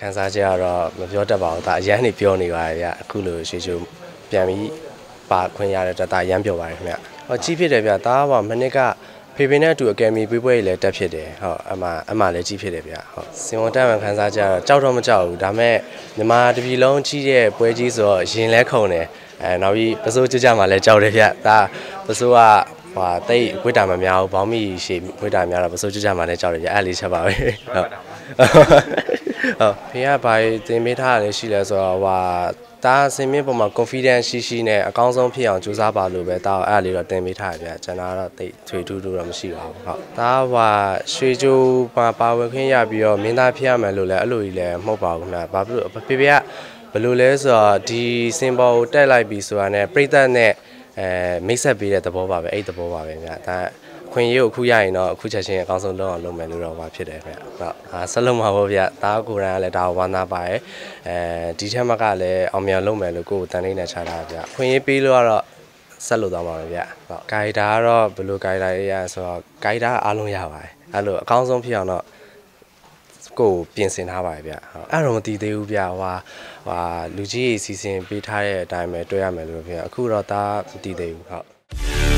ခံစားချက်ကတော့မပြောတတ်ပါဘူးဒါအရန်နေပြောနေပါရဲ့ဗျအခုလိုရွှေချိုပြန်ပြီးပါခွင့်ရတဲ့တက်တာအရန်ပြောပါတယ်ခင်ဗျဟောကြီးဖြစ်တယ်ဗျဒါကမနစ်ကဖေဖေနဲ့အတူအကယ်မီပြပွဲကြီးလည်းတက်ဖြစ်တယ်ဟုတ်အမအမလည်းကြီးဖြစ်တယ်ဗျဟုတ်စင်ဝန်တက်မှန်ခန်းစားကြတော့ကြောက်တော့မကြောက်ဘူးဒါမဲ့မြန်မာတပြည်လုံးကြီးရဲ့ပွဲကြီးဆိုတော့ရင်လဲခုန်တယ်အဲနောက်ပြီးပစိုးကြကြမှာလည်းကြောက်တယ်ဗျဒါပစိုးကဟွာတိတ်ဝိတာမများဘူးဘောင်းမီရှေဝိတာများတော့ပစိုးကြကြမှာလည်းကြောက်တယ်ဗျအဲ့လေးချက်ပါပဲဟုတ် ဟုတ်ဖေကဘာတင်ပေးထားရလဲရှိလဲဆိုတော့ဟွာဒါစင်မင်းပေါ်မှာ confidence ရှိရှိနဲ့အကောင်းဆုံးဖြစ်အောင်ကြိုးစားပါလို့ပဲဒါအဲ့လေးတော့တင်ပေးထားရဗျကျွန်တော်ကတော့တိတ်ထွေထူးထူးတော့မရှိပါဘူးဟုတ်ဒါဟွာရွှေကြိုးပါပါဝင်ခွင့်ရပြီးတော့မင်းသားဖြစ်ရမယ်လို့လည်းအဲ့လိုကြီးလည်းမဟုတ်ပါဘူးခင်ဗျဘာဖြစ်လို့ဖေဖေကဘယ်လိုလဲဆိုတော့ဒီစင်ပေါ်ကိုတက်လိုက်ပြီဆိုတာနဲ့ပြိသက်နဲ့အဲမိတ်ဆက်ပေးတဲ့သဘောပါပဲအဲ့သဘောပါပဲဗျဒါ ခွင့်ရကိုအခုရရင်တော့အခုချက်ချင်းအကောင်းဆုံးလုပ်အောင်လုပ်မယ်လို့တော့ပါဖြစ်တယ်ခင်ဗျဟုတ်အာဆက်လုံးပါဘောဗျဒါကိုရန်ကလည်းဒါဝမ်းသာပါရဲ့အဲဒီထက်မှကလည်းအောင်မြင်လုပ်မယ်လို့ကိုယ်တန်လေးနဲ့ချတာဗျခွင့်ရပေးလို့ကတော့ဆက်လို့တော့ပါမယ်ဗျဟုတ်ဂိုင်တာကတော့ဘယ်လိုဂိုင်တာရေးရဆိုတော့ဂိုင်တာအားလုံးရပါတယ်အဲ့လိုအကောင်းဆုံးဖြစ်အောင်တော့ကိုယ်ပြင်ဆင်ထားပါတယ်ဗျဟုတ်အဲ့တော့မတည်သေးဘူးဗျဟွာဟွာလူကြီးကြီးစီစဉ်ပေးထားတဲ့အတိုင်းပဲတွေ့ရမယ်လို့ဗျအခုတော့ဒါမတည်သေးဘူးဟုတ်